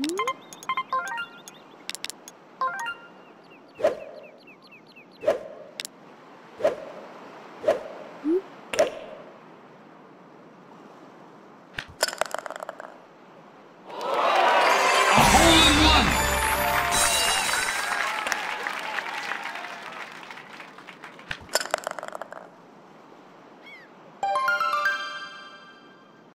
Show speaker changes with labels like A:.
A: Mm-hmm.